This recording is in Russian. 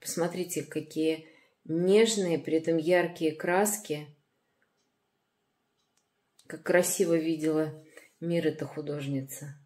Посмотрите, какие нежные, при этом яркие краски. Как красиво видела мир эта художница.